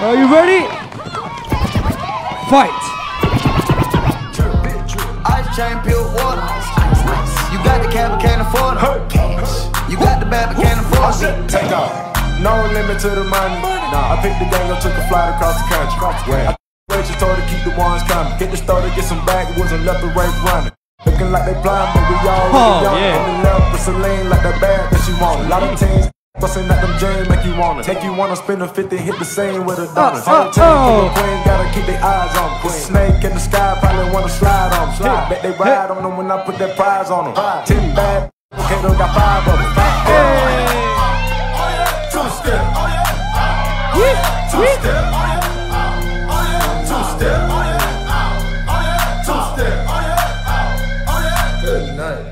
Are you ready? Fight. Ice chain, pure water. You got the cab, can't afford it. You got the bad, can't afford it. Take off. No limit to the money. Nah, I picked the gang up, took a flight across the country. I waitress told her keep the ones coming. Hit the store to get some backwoods and left the right running. Looking like they blind, but we all Oh, young. yeah. In the left with Celine like that bag that she want. A lot of teens busting at them James make you wanna. Make you wanna spend a 50, hit the same with a dollar. Uh, uh, Whole team full oh. of queens, gotta keep their eyes on 'em. Snake in the sky, probably wanna slide on 'em. Slide. Bet they ride on them when I put that prize on them. Ten bad, okay, they got five of them. Two step. Two step. Two step. Two step. Good night.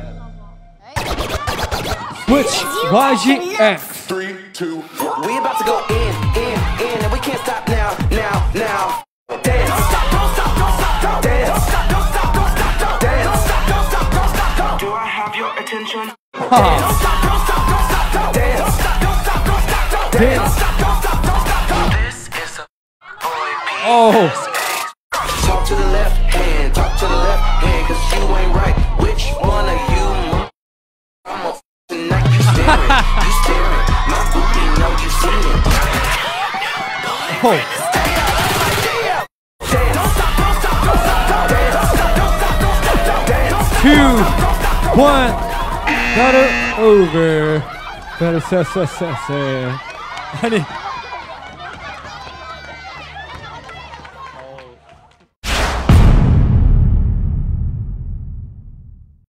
Switch YGX. Three, two, We about to go in, in, in, and we can't stop now, now, now. Dance. Don't stop, don't stop, don't stop, don't dance. Don't stop, don't stop, don't stop, don't dance. Don't stop, don't stop, don't stop, don't. Do I have your attention? Dance. Don't stop, don't stop, don't stop, don't dance. Don't stop, don't stop, don't stop, don't dance. Don't stop, don't stop, don't stop, don't. This is a boy Oh. Talk to the left hand, talk to the left hand, cause you Oh. Two. One. Got it over. Better. 아니